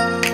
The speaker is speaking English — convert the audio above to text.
Bye.